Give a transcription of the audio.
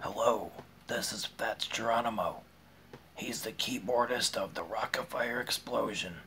Hello, this is Fats Geronimo. He's the keyboardist of the Rockafire Explosion.